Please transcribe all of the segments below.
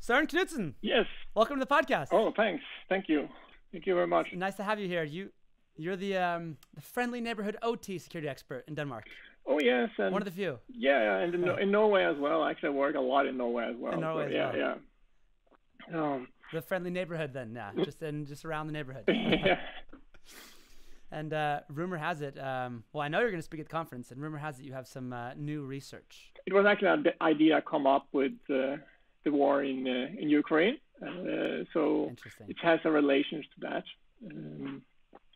Søren Knudsen, Yes. welcome to the podcast. Oh, thanks. Thank you. Thank you very much. Nice to have you here. You, you're the um, the friendly neighborhood OT security expert in Denmark. Oh, yes. And One of the few. yeah, yeah, and in, in Norway as well. Actually, I work a lot in Norway as well. In Norway so, as yeah, well. yeah. Um, The friendly neighborhood, then, yeah, just in just around the neighborhood. yeah. And uh, rumor has it, um, well, I know you're going to speak at the conference, and rumor has it you have some uh, new research. It was actually an idea I come up with uh, the war in uh, in Ukraine. Uh, so it has a relation to that. Um,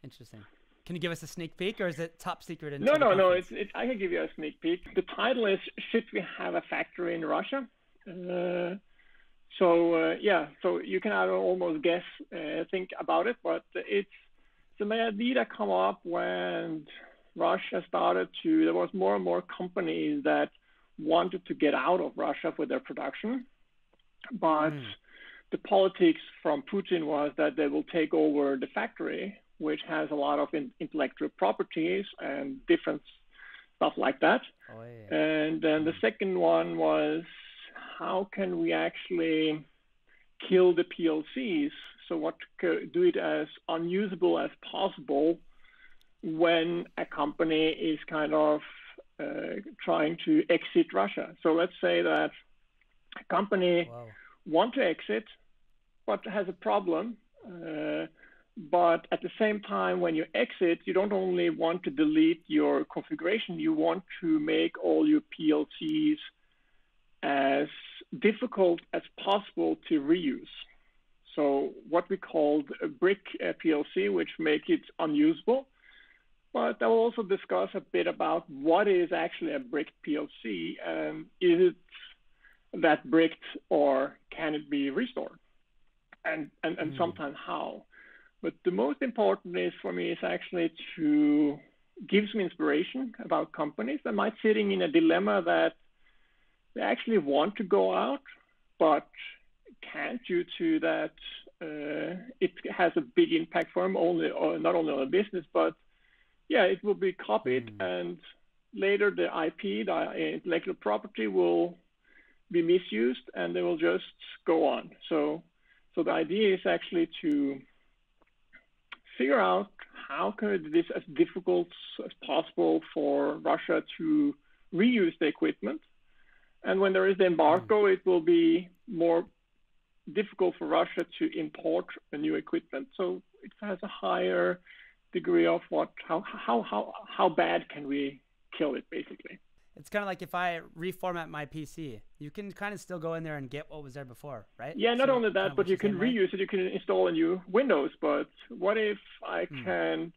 Interesting. Can you give us a sneak peek, or is it top secret? no, no, no. It's, it's I can give you a sneak peek. The title is "Should we have a factory in Russia?" Uh, so uh, yeah, so you can almost guess, uh, think about it, but it's the idea that come up when Russia started to. There was more and more companies that wanted to get out of Russia for their production, but Mm. the politics from Putin was that they will take over the factory, which has a lot of in- intellectual properties and different stuff like that. Oh, yeah. And then the second one was how can we actually kill the PLCs? So what do it as unusable as possible when a company is kind of uh, trying to exit Russia. So let's say that company Wow. want to exit, but has a problem. Uh, but at the same time, when you exit, you don't only want to delete your configuration, you want to make all your PLCs as difficult as possible to reuse. So what we called a brick uh, PLC, which make it unusable. But I will also discuss a bit about what is actually a brick PLC and is it that bricked or can it be restored? And, and, and Mm. sometimes how. But the most important is for me is actually to give some inspiration about companies that might sitting in a dilemma that they actually want to go out, but can't due to that uh, it has a big impact for them only or not only on the business, but yeah, it will be copied Mm. and later the IP, the intellectual property will be misused and they will just go on. So so the idea is actually to figure out how can we do this as difficult as possible for Russia to reuse the equipment. And when there is the embargo, it will be more difficult for Russia to import a new equipment. So it has a higher degree of what how how how how bad can we kill it basically. It's kind of like if I reformat my PC, you can kind of still go in there and get what was there before, right? Yeah, not So only that, but you can reuse it. You can install a new Windows. But what if I Hmm. can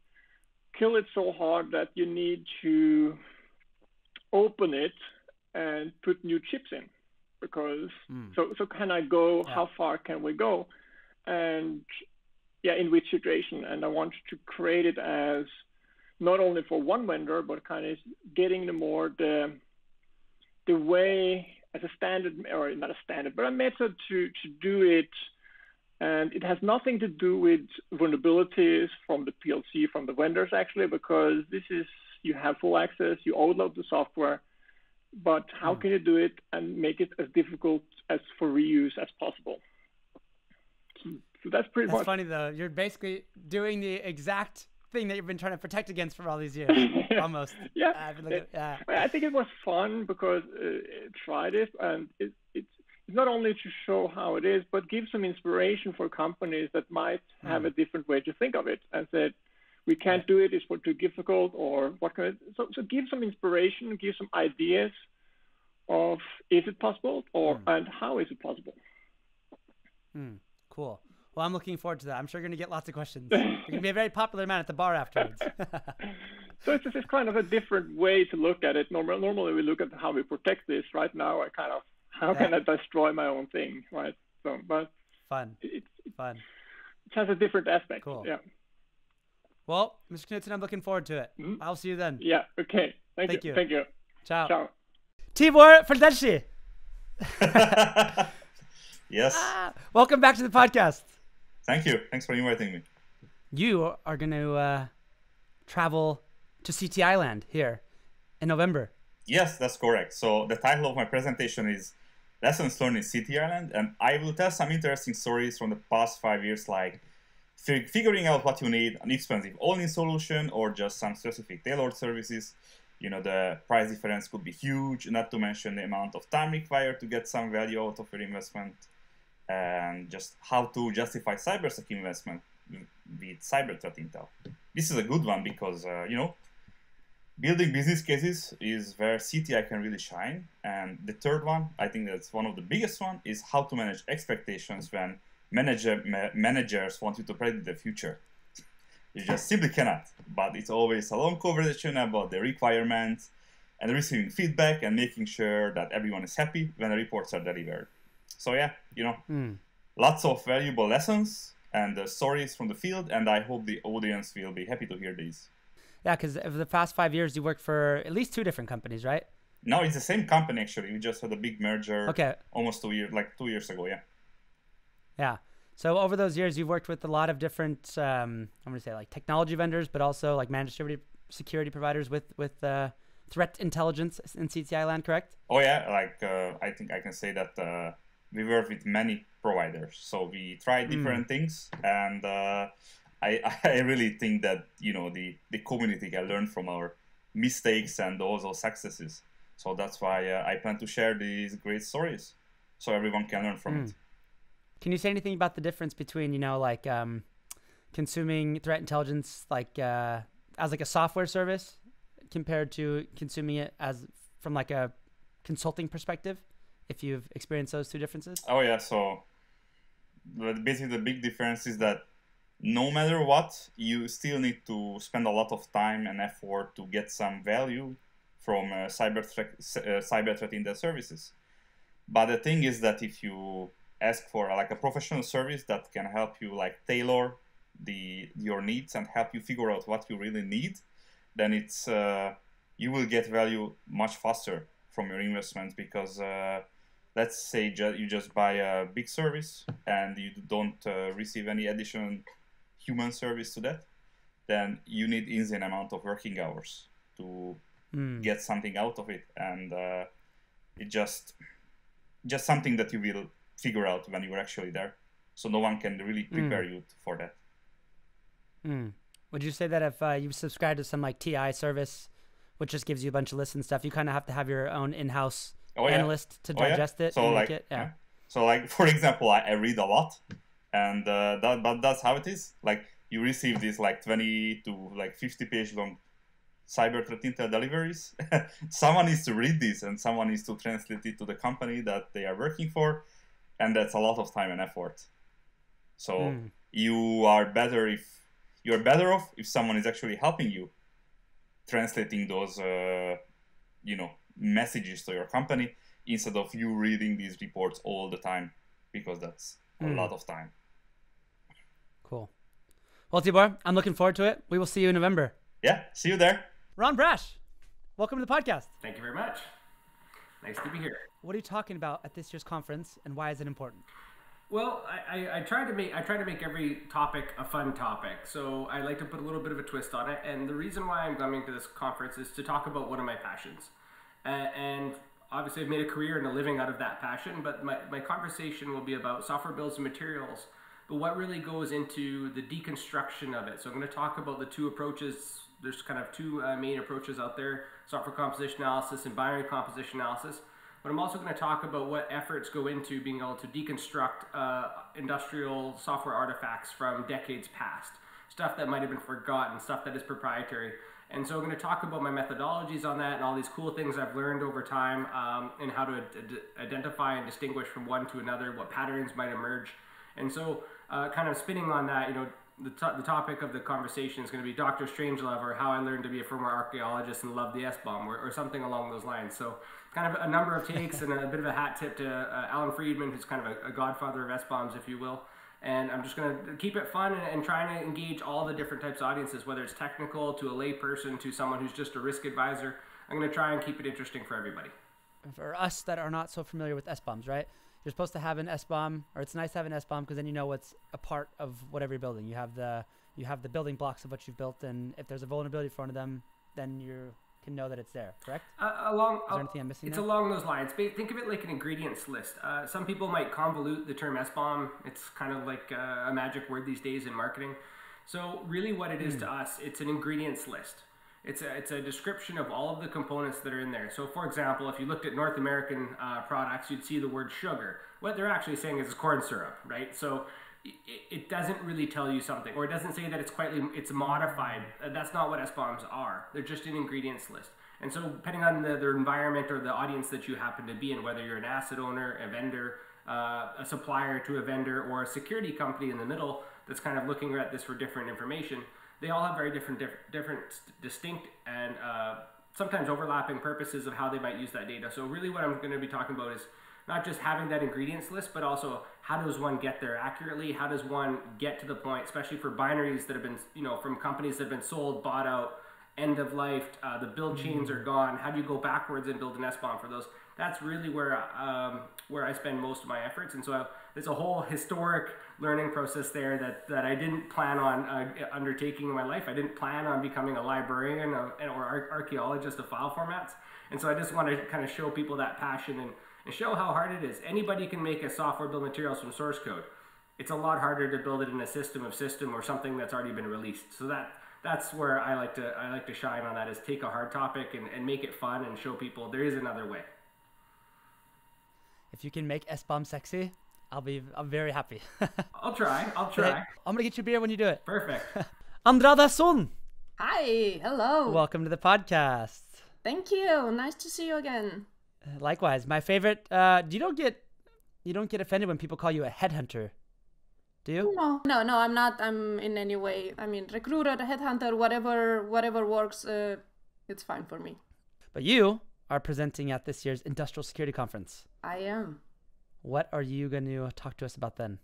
kill it so hard that you need to open it and put new chips in? Because Hmm. so so can I go? Yeah. How far can we go? And yeah, in which situation? And I want to create it as not only for one vendor, but kind of getting the more the the way as a standard or not a standard, but a method to to do it. And it has nothing to do with vulnerabilities from the PLC from the vendors actually, because this is you have full access, you overload the software, but how Hmm. can you do it and make it as difficult as for reuse as possible? So, so that's pretty That's much funny though. You're basically doing the exact thing that you've been trying to protect against for all these years, almost. Yeah. Been looking, I think it was fun because uh, tried it, and it, it's it's not only to show how it is, but give some inspiration for companies that might have a different way to think of it, and said we can't do it; it's too difficult, or what can it? So, so give some inspiration, give some ideas of is it possible, or and how is it possible. Hmm, cool. Well, I'm looking forward to that. I'm sure you're going to get lots of questions. You're going to be a very popular man at the bar afterwards. So it's just kind of a different way to look at it. Normal, normally we look at how we protect this. Right now, I kind of how can I destroy my own thing, right? So, but Fun, it, it fun. has a different aspect. Cool. Yeah. Well, Mr. Knudsen, I'm looking forward to it. Mhm. I'll see you then. Yeah. Okay. Thank, Thank you. you. Thank you. Ciao. Ciao. Tibor Földesi, yes. Ah, welcome back to the podcast. Thank you. Thanks for inviting me. You are going to uh, travel to CTI land here in November. Yes, that's correct. So the title of my presentation is lessons learned in CTI land, and I will tell some interesting stories from the past five years, like figuring out what you need an expensive all-in solution or just some specific tailored services. You know, the price difference could be huge, not to mention the amount of time required to get some value out of your investment, and just how to justify cybersec investment with cyber threat intel. This is a good one because, uh, you know, building business cases is where CTI can really shine. And the third one, I think that's one of the biggest one, is how to manage expectations when manager ma- managers want you to predict the future. You just simply cannot. But it's always a long conversation about the requirements and receiving feedback and making sure that everyone is happy when the reports are delivered. So yeah, you know, mm. lots of valuable lessons and uh, stories from the field, and I hope the audience will be happy to hear these. Yeah, because over the past five years, you worked for at least two different companies, right? No, it's the same company actually. We just had a big merger. Okay. Almost two years, like two years ago, yeah. Yeah. So over those years, you've worked with a lot of different, um, I'm going to say like technology vendors, but also like managed security, security providers with with uh, threat intelligence in CTI land, correct? Oh yeah, like uh, I think I can say that uh, we work with many providers, so we try hmm. different mm. things, and uh, I I really think that you know the the community can learn from our mistakes and also successes. So that's why uh, I plan to share these great stories, so everyone can learn from mm. it. Can you say anything about the difference between you know like um, consuming threat intelligence like uh, as like a software service compared to consuming it as from like a consulting perspective? If you've experienced those two differences. Oh yeah, so basically the big difference is that no matter what, you still need to spend a lot of time and effort to get some value from uh, cyber threat, uh, cyber threat services. But the thing is that if you ask for like a professional service that can help you like tailor the your needs and help you figure out what you really need, then it's uh, you will get value much faster from your investment because uh, let's say ju- you just buy a big service and you don't uh, receive any additional human service to that, then you need insane amount of working hours to mm. get something out of it, and uh, it just just something that you will figure out when you're actually there. So no one can really hmm. prepare mm. you for that. Mm. Would you say that if uh, you subscribe to some like TI service, which just gives you a bunch of lists and stuff, you kind of have to have your own in-house oh, analyst yeah. to oh, digest yeah. it? So like, it? Yeah. yeah. So like for example, I, I read a lot, and uh, that but that's how it is. Like you receive these like 20 to like 50 page long cyber threat intel deliveries. someone needs to read this, and someone needs to translate it to the company that they are working for and that's a lot of time and effort so mm. you are better if you're better off if someone is actually helping you translating those uh, you know messages to your company instead of you reading these reports all the time because that's mm. a hmm. lot of time cool well tibor i'm looking forward to it we will see you in november yeah see you there ron brash welcome to the podcast thank you very much nice to be here what are you talking about at this year's conference, and why is it important? Well, I, I, I, try to make I try to make every topic a fun topic. So I like to put a little bit of a twist on it. And the reason why I'm coming to this conference is to talk about one of my passions. And obviously, I've made a career and a living out of that passion. But my, my conversation will be about software bills of materials. But what really goes into the deconstruction of it. So I'm going to talk about the two approaches. There's kind of two uh, main approaches out there: software composition analysis and binary composition analysis but I'm also going to talk about what efforts go into being able to deconstruct uh, industrial software artifacts from decades past, stuff that might have been forgotten, stuff that is proprietary. And so I'm going to talk about my methodologies on that and all these cool things I've learned over time um, and how to identify and distinguish from one to another, what patterns might emerge. And so, uh, kind of spinning on that, you know, the, to- the topic of the conversation is going to be Dr. Strangelove or how I learned to be a former archaeologist and love the SBOM or, or something along those lines. So kind of a number of takes and a bit of a hat tip to uh, Allan Friedman, who's kind of a, a godfather of SBOMs, if you will. And I'm just going to keep it fun and, and trying to engage all the different types of audiences, whether it's technical to a layperson to someone who's just a risk advisor. I'm going to try and keep it interesting for everybody. For us that are not so familiar with SBOMs, right? You're supposed to have an SBOM, or it's nice to have an SBOM because then you know what's a part of whatever you're building. You have the you have the building blocks of what you've built, and if there's a vulnerability for one of them, then you can know that it's there. Correct? Uh, along, Is there anything I'm missing It's there? along those lines. Think of it like an ingredients list. Uh, some people might convolute the term SBOM. It's kind of like uh, a magic word these days in marketing. So really, what it is Hmm. to us, it's an ingredients list. It's a, it's a description of all of the components that are in there. So, for example, if you looked at North American uh, products, you'd see the word sugar. What they're actually saying is corn syrup, right? So it, doesn't really tell you something, or it doesn't say that it's quite it's modified. Uh, That's not what SBOMs are. They're just an ingredients list. And so, depending on the, the environment or the audience that you happen to be in, whether you're an asset owner, a vendor, uh, a supplier to a vendor, or a security company in the middle that's kind of looking at this for different information, they all have very different, diff- different, distinct, and uh, sometimes overlapping purposes of how they might use that data. So, really, what I'm going to be talking about is not just having that ingredients list, but also how does one get there accurately? How does one get to the point, especially for binaries that have been, you know, from companies that have been sold, bought out, end of life, uh, the build chains are gone. How do you go backwards and build an SBOM for those? That's really where um, where I spend most of my efforts, and so I, there's a whole historic learning process there that, that I didn't plan on uh, undertaking in my life. I didn't plan on becoming a librarian or, or archaeologist of file formats, and so I just want to kind of show people that passion and, and show how hard it is. Anybody can make a software build materials from source code. It's a lot harder to build it in a system of system or something that's already been released. So that that's where I like to I like to shine on that is take a hard topic and, and make it fun and show people there is another way. If you can make SBOM sexy, I'll be I'm very happy. I'll try. I'll try. I'm gonna get you beer when you do it. Perfect. Andrada Son, Hi, hello. welcome to the podcast. Thank you. Nice to see you again. Likewise, my favorite. Uh, you don't get you don't get offended when people call you a headhunter, do you? No, no, no. I'm not. I'm in any way. I mean, recruiter, headhunter, whatever, whatever works. Uh, it's fine for me. But you are presenting at this year's Industrial Security Conference. I am. What are you going to talk to us about then?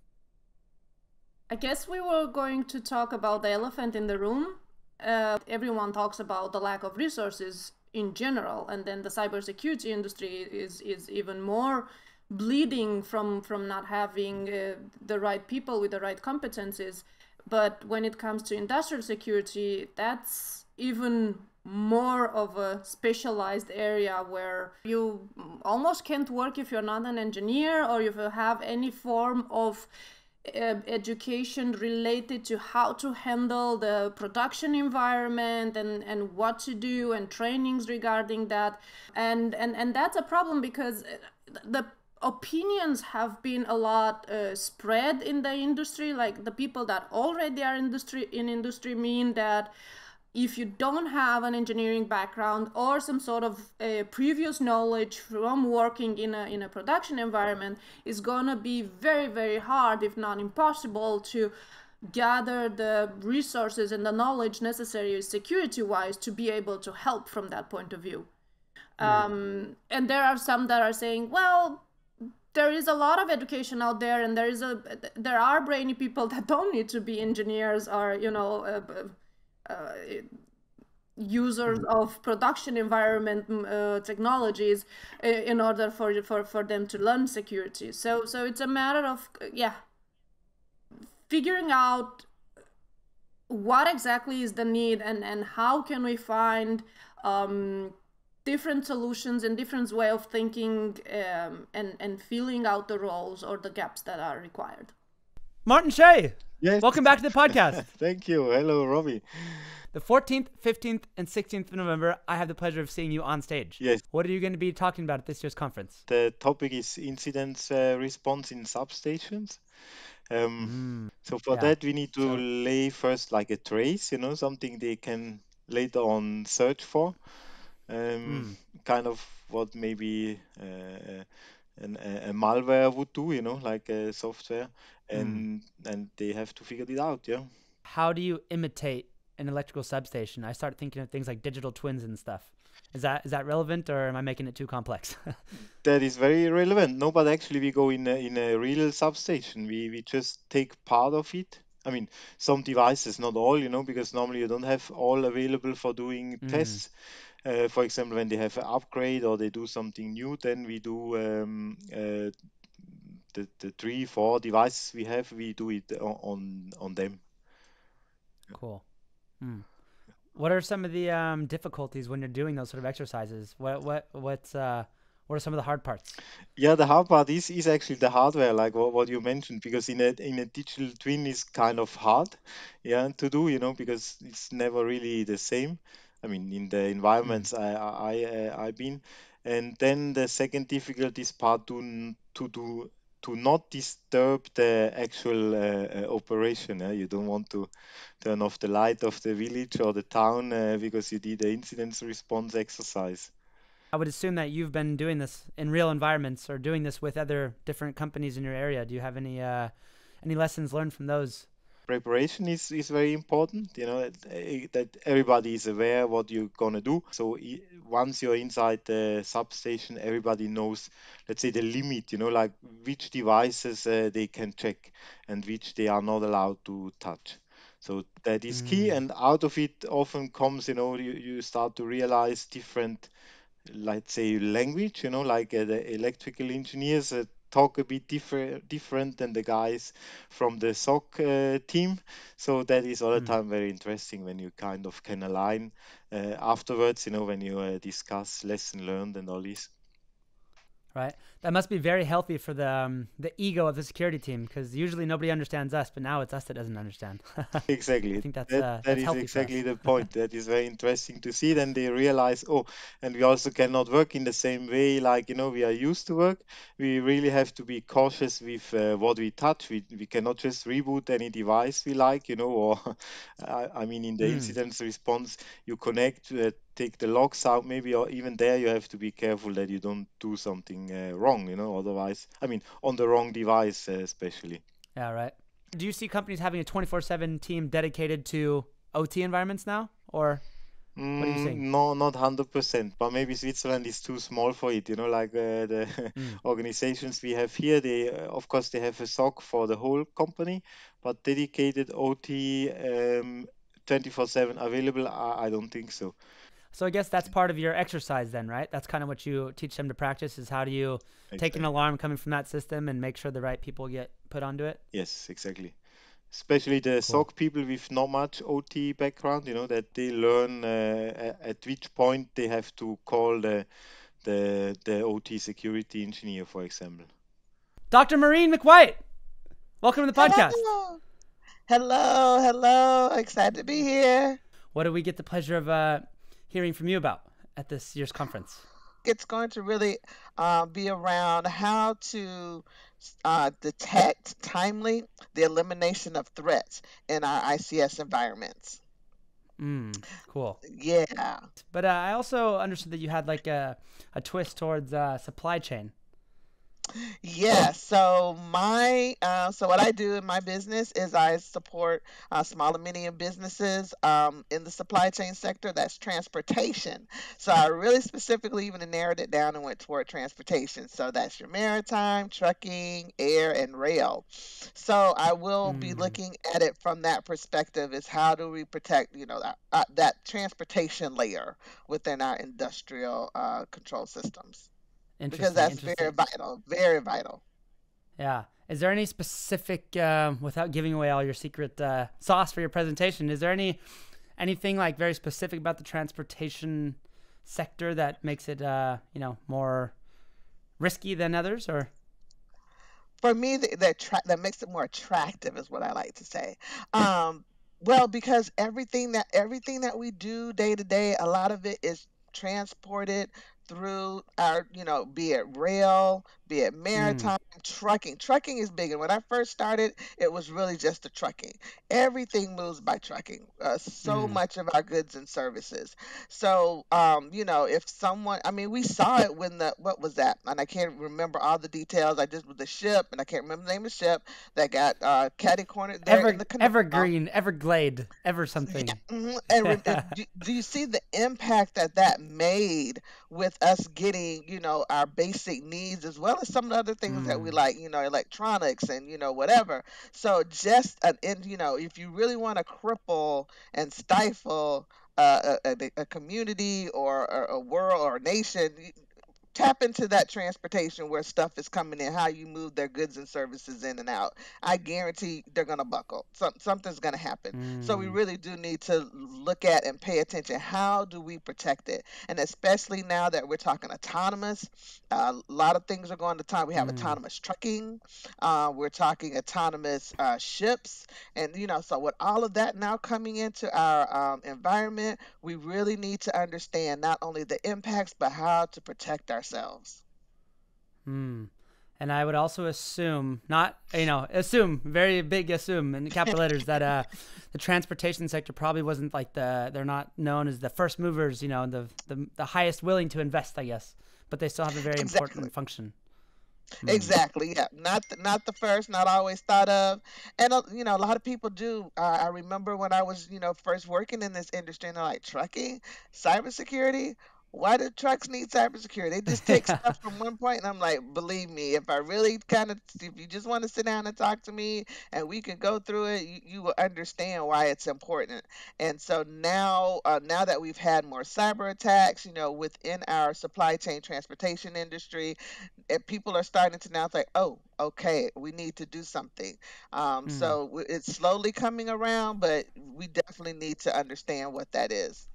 I guess we were going to talk about the elephant in the room. Uh, everyone talks about the lack of resources in general, and then the cybersecurity industry is is even more bleeding from from not having uh, the right people with the right competencies. But when it comes to industrial security, that's even more of a specialized area where you almost can't work if you're not an engineer or if you have any form of uh, education related to how to handle the production environment and, and what to do and trainings regarding that. And and, and that's a problem because the opinions have been a lot uh, spread in the industry like the people that already are industry in industry mean that if you don't have an engineering background or some sort of uh, previous knowledge from working in a, in a production environment it's going to be very very hard if not impossible to gather the resources and the knowledge necessary security wise to be able to help from that point of view. Um, and there are some that are saying well there is a lot of education out there and there is a there are brainy people that don't need to be engineers or you know uh, uh, users of production environment uh, technologies uh, in order for, for for them to learn security. So so it's a matter of yeah figuring out what exactly is the need and and how can we find um, different solutions and different way of thinking um, and and filling out the roles or the gaps that are required. Martin Scheu, Yes. welcome back to the podcast. Thank you. Hello, Robby. the 14th, 15th, and 16th of November, I have the pleasure of seeing you on stage. Yes. What are you going to be talking about at this year's conference? The topic is incident uh, response in substations. Um, so for yeah. that, we need to So- lay first like a trace, you know, something they can later on search for. Um, Kind of what maybe uh, an, a, a malware would do, you know, like a software, and and they have to figure it out, yeah. How do you imitate an electrical substation? I start thinking of things like digital twins and stuff. Is that is that relevant, or am I making it too complex? That is very relevant. No, but actually we go in a, in a real substation. We we just take part of it. I mean, some devices, not all, you know, because normally you don't have all available for doing tests. Uh, for example, when they have an upgrade or they do something new, then we do um, uh, the the three four devices we have. We do it on on them. cool. Hmm. What are some of the um, difficulties when you're doing those sort of exercises? What what what's uh, what are some of the hard parts? Yeah, the hard part is is actually the hardware, like what, what you mentioned, because in a in a digital twin is kind of hard, yeah, to do, you know, because it's never really the same. I mean, in the environments I I uh, I've been, and then the second difficulty is part to to do to not disturb the actual uh, uh, operation. Uh, you don't want to turn off the light of the village or the town uh, because you did the incident response exercise. I would assume that you've been doing this in real environments or doing this with other different companies in your area. Do you have any uh, any lessons learned from those? Preparation is, is very important you know that, eh, that everybody is aware what you're gonna do so once you're inside the substation everybody knows let's say the limit you know like which devices uh, they can check and which they are not allowed to touch so that is mm. key and out of it often comes you know you, you start to realize different let's say language you know like uh, the electrical engineers uh, talk a bit different different than the guys from the SOC uh, team. So that is all the mm. time very interesting when you kind of can align uh, afterwards. You know, when you uh, discuss lesson learned and all this right? That must be very healthy for the um, the ego of the security team because usually nobody understands us, but now it's us that doesn't understand. exactly. I think that's that, uh, that that's is exactly the point. that is very interesting to see. Then they realize, oh, and we also cannot work in the same way like you know we are used to work. We really have to be cautious with uh, what we touch. We we cannot just reboot any device we like, you know, or I, I mean in the mm. incident response you connect uh, take the logs out maybe or even there you have to be careful that you don't do something uh, wrong you know otherwise i mean on the wrong device uh, especially yeah right do you see companies having a 24/7 team dedicated to ot environments now or what do you think? Mm, no, not hundred percent. But maybe Switzerland is too small for it. You know, like uh, the mm. organizations we have here. They, uh, of course, they have a SOC for the whole company, but dedicated OT um, 24/7 available. I, I don't think so. So I guess that's part of your exercise then, right? That's kind of what you teach them to practice is how do you exactly. take an alarm coming from that system and make sure the right people get put onto it? Yes, exactly. Especially the cool. SOC people with not much OT background, you know, that they learn uh, at which point they have to call the the the OT security engineer, for example. Dr. Maureen McWhite, welcome to the podcast. Hello, hello, hello. Excited to be here. What do we get the pleasure of uh, hearing from you about at this year's conference? It's going to really uh, be around how to uh, detect timely the elimination of threats in our ICS environments. Mm, cool. Yeah. But uh, I also understood that you had like a, a twist towards uh, supply chain. Yeah, so my uh, so what I do in my business is I support uh, small and medium businesses um, in the supply chain sector. That's transportation. So I really specifically even narrowed it down and went toward transportation. So that's your maritime, trucking, air, and rail. So I will mm. be looking at it from that perspective: is how do we protect you know that, uh, that transportation layer within our industrial uh, control systems because that's very vital, very vital. Yeah. Is there any specific, uh, without giving away all your secret uh, sauce for your presentation, is there any anything like very specific about the transportation sector that makes it, uh, you know, more risky than others, or? For me, that tra- that makes it more attractive is what I like to say. Um, well, because everything that everything that we do day to day, a lot of it is transported through our, you know, be it rail, be it mm. maritime, mm. trucking. Trucking is big. And when I first started, it was really just the trucking. Everything moves by trucking, uh, so mm. much of our goods and services. So, um, you know, if someone, I mean, we saw it when the, what was that? And I can't remember all the details. I just, with the ship, and I can't remember the name of the ship that got uh, catty cornered there Ever, in the canal. Evergreen, Everglade, ever something. Yeah, mm-hmm. and, and do, do you see the impact that that made with us getting, you know, our basic needs as well some of the other things mm. that we mm. like, you know, electronics and you know whatever. So just an, in, you know, if you really want to cripple and stifle uh, a, a, a, community or a, a world or a nation, tap into that transportation where stuff is coming in, how you move their goods and services in and out. I guarantee they're going to buckle. Some, something's going to happen. Mm. So we mm. really do need to look at and pay attention. How do we protect it? And especially now that we're talking autonomous, uh, a lot of things are going to time. We have mm. autonomous trucking. Uh, we're talking autonomous uh, ships, and you know, so with all of that now coming into our um, environment, we really need to understand not only the impacts but how to protect our ourselves. Hmm. And I would also assume, not you know, assume very big assume in capital letters that uh, the transportation sector probably wasn't like the they're not known as the first movers, you know, the the, the highest willing to invest, I guess, but they still have a very exactly. important function. Hmm. Exactly. Yeah. Not the, not the first. Not always thought of. And uh, you know, a lot of people do. Uh, I remember when I was, you know, first working in this industry, and they're like trucking, cybersecurity why do trucks need cybersecurity? They just take stuff from one point, and I'm like, believe me, if I really kind of, if you just want to sit down and talk to me, and we can go through it, you, you will understand why it's important. And so now, uh, now that we've had more cyber attacks, you know, within our supply chain transportation industry, people are starting to now think, oh, okay, we need to do something. Um, mm. So it's slowly coming around, but we definitely need to understand what that is.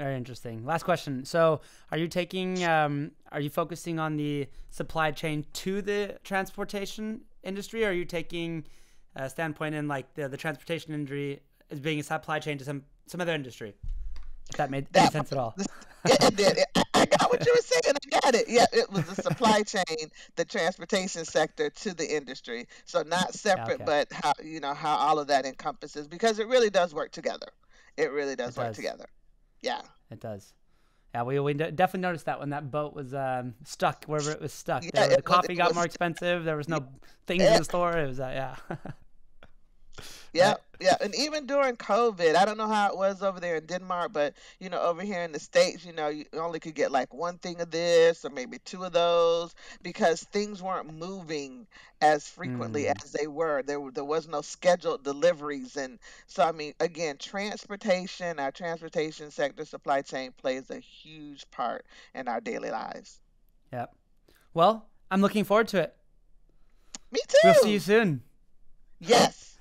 Very interesting. Last question. So, are you taking, um, are you focusing on the supply chain to the transportation industry, or are you taking a standpoint in like the, the transportation industry as being a supply chain to some some other industry? If that made that, any sense at all. it did. I got what you were saying. I got it. Yeah, it was the supply chain, the transportation sector to the industry. So not separate, okay. but how you know how all of that encompasses because it really does work together. It really does it work does. together. Yeah. It does. Yeah, we, we definitely noticed that when that boat was um, stuck wherever it was stuck. Yeah, there, the coffee got more expensive. There was no things in the store. It was uh, yeah. Yeah, yeah, and even during COVID, I don't know how it was over there in Denmark, but you know, over here in the states, you know, you only could get like one thing of this or maybe two of those because things weren't moving as frequently mm. as they were. There there was no scheduled deliveries, and so I mean, again, transportation, our transportation sector supply chain plays a huge part in our daily lives. Yep. Well, I'm looking forward to it. Me too. We'll see you soon. Yes.